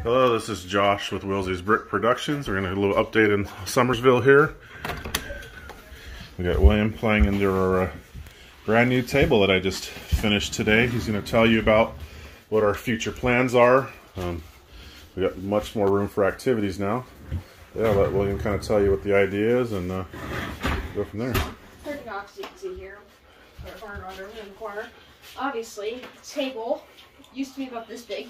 Hello, this is Josh with Willsie's Brick Productions. We're going to do a little update in Summersville here. We got William playing under our uh, brand new table that I just finished today. He's going to tell you about what our future plans are. Um, we got much more room for activities now. Yeah, I'll let William kind of tell you what the idea is and uh, go from there. Starting off, you can see here, barn under in the corner. Obviously, table used to be about this big.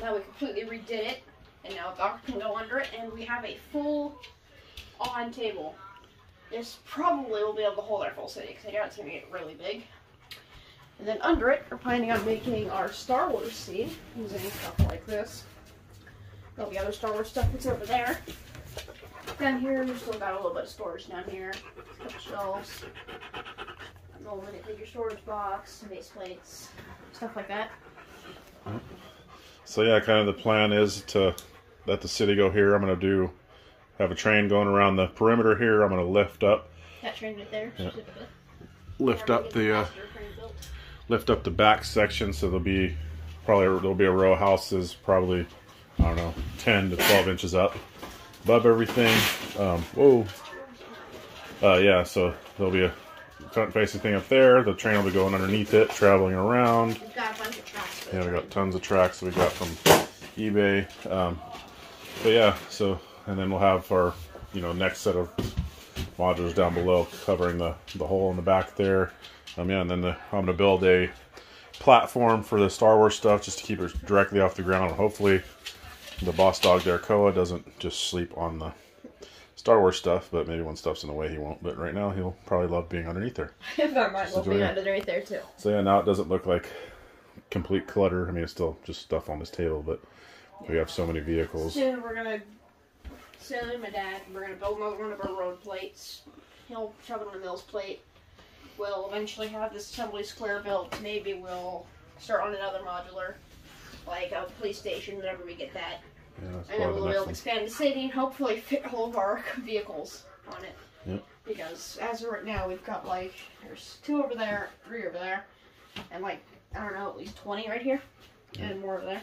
Now we completely redid it, and now a doctor can go under it, and we have a full on table. This probably will be able to hold our full city, because I doubt it's going to get really big. And then under it, we're planning on making our Star Wars scene, using stuff like this. There'll be other Star Wars stuff that's over there. Down here, we've still got a little bit of storage down here. A couple shelves. A little minifigure storage box, base plates, stuff like that. So yeah, kind of the plan is to let the city go here. I'm going to do, have a train going around the perimeter here. I'm going to lift up, That train right there. Yeah. lift up the, uh, faster train built. lift up the back section so there'll be probably there'll be a row of houses probably I don't know 10 to 12 inches up above everything um, whoa uh, yeah so there'll be a front facing thing up there. The train will be going underneath it traveling around. We've got a bunch of tracks. yeah we got tons of tracks we got from eBay. Um, but yeah so and then we'll have our you know next set of modules down below covering the the hole in the back there. Um yeah and then the, i'm going to build a platform for the star wars stuff just to keep it directly off the ground. And hopefully the boss dog there koa doesn't just sleep on the star wars stuff but maybe when stuff's in the way he won't but right now he'll probably love being underneath there If I might well be enjoy it. underneath there too. so yeah now it doesn't look like complete clutter i mean it's still just stuff on this table but we have so many vehicles Soon we're gonna soon my dad we're gonna build another one of our road plates. He'll shove it on the mill's plate. We'll eventually have this assembly square built. Maybe we'll start on another modular, like a police station whenever we get that. Yeah, And then we'll the be able to expand the city and hopefully fit all of our vehicles on it. Yep. Because as of right now, we've got like there's two over there, three over there, and like I don't know, at least twenty right here, and more over there.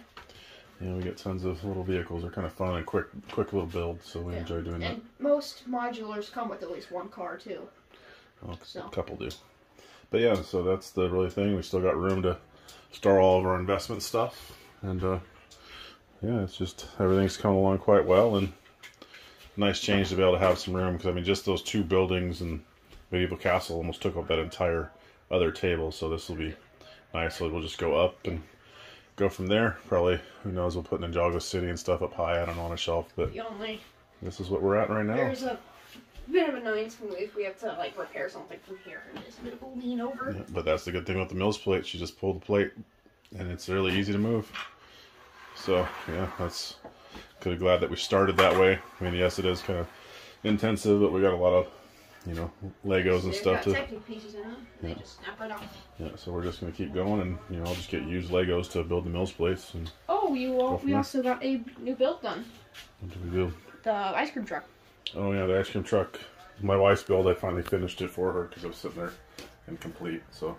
Yeah, we get tons of little vehicles. They're kind of fun and quick, quick little builds. So we Yeah. enjoy doing that. And most modulars come with at least one car too. Well, so. A couple do. But yeah, so that's the really thing. We still got room to store all of our investment stuff, and uh, yeah, it's just everything's coming along quite well, and nice change to be able to have some room because I mean, just those two buildings and medieval castle almost took up that entire other table. So this will be nice. So we'll just go up and go from there. Probably, who knows? We'll put Ninjago City and stuff up high. I don't know on a shelf, but The only this is what we're at right now. there's a bit of annoyance when we, we have to like repair something from here, and it's a bit of a lean over. Yeah, but that's the good thing about the Mills plate. She just pulled the plate, and it's really easy to move. So yeah, that's kind of glad that we started that way. I mean, yes, it is kind of intensive, but we got a lot of you know Legos and stuff to. technical pieces in them. Yeah. They just snap right off. Yeah, so we're just gonna keep going, and you know, I'll just get used Legos to build the Mills plates. And Oh, you all, we there. also got a new build done. what did we do? The ice cream truck. Oh yeah, the ice cream truck. My wife's build. I finally finished it for her because it was sitting there incomplete. So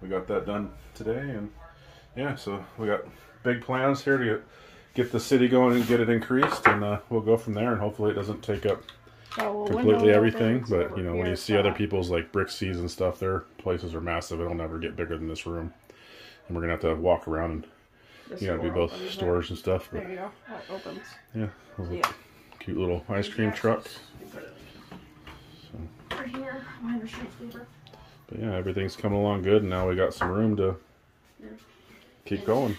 we got that done today, and yeah, so we got big plans here to get, the city going and get it increased, and uh, we'll go from there. And hopefully, it doesn't take up So completely everything. But you know, when you see other people's like brick seas and stuff, their places are massive. It'll never get bigger than this room, and we're gonna have to walk around and you know do both storage and stuff. But There you go. It opens. yeah, Yeah. cute little ice cream truck. Right here, our. But yeah, everything's coming along good, and now we got some room to Yeah. keep going.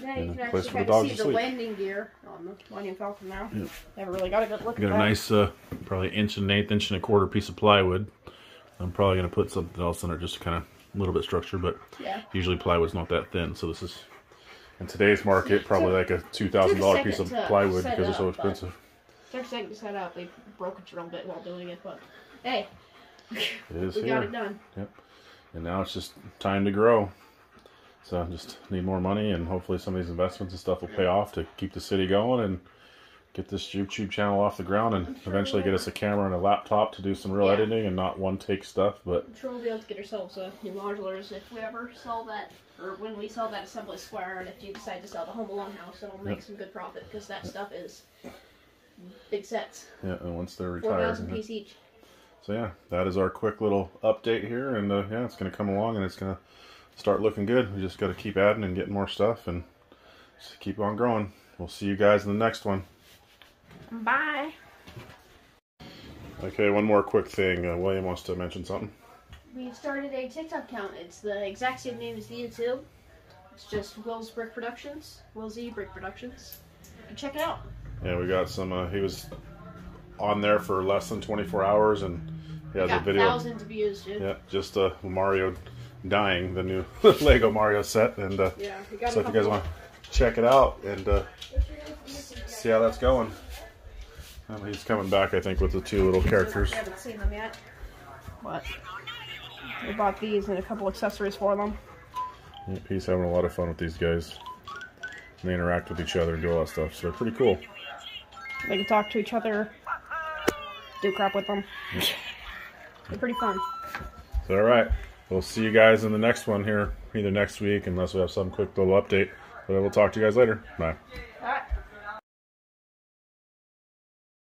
Yeah, And you can place actually for the dogs of to see the sleep. landing gear on the Millennium Falcon now. Yep. Never really got a good look got a that. nice, uh, probably inch and an eighth, inch and a quarter piece of plywood. I'm probably gonna put something else in it just to kind of a little bit structure, but Yeah. usually plywood's not that thin, so this is in today's market probably like a two thousand dollar piece of plywood because it's so expensive. They're saying to set up. They broke a little bit while doing it, but hey, It is we got it done. Yep. and now it's just time to grow. So I just need more money, and hopefully some of these investments and stuff will pay off to keep the city going and get this YouTube channel off the ground and eventually get us a camera and a laptop to do some real Yeah. editing and not one take stuff. But I'm sure we'll be able to get ourselves a new modulars if we ever sell that, or when we sell that Assembly Square, and if you decide to sell the Home Alone house, it'll make Yep. some good profit because that stuff is big sets, yeah, and once they're retired. thousand piece each. So yeah, that is our quick little update here, and uh, yeah, it's gonna come along and it's gonna start looking good. We just got to keep adding and getting more stuff and just keep on growing. We'll see you guys in the next one. Bye. Okay, one more quick thing. Uh, William wants to mention something. We started a TikTok account. It's the exact same name as the YouTube. It's just Will's Brick Productions. Will Z Brick Productions. You can check it out. Yeah, we got some. Uh, he was on there for less than 24 hours, and he has Got a video. thousands of views, dude. Yeah, just uh, Mario dying, the new Lego Mario set, and uh, Yeah, so if you guys want to check it out and uh, see how that's going. Um, he's coming back, I think, with the two little characters. I haven't seen them yet. What? We bought these and a couple accessories for them. Yep, he's having a lot of fun with these guys. And they interact with each other and do all that stuff, so they're pretty cool. They can talk to each other, do crap with them. They're pretty fun. So, all right, we'll see you guys in the next one here, either next week, unless we have some quick little update. But we'll talk to you guys later. Bye.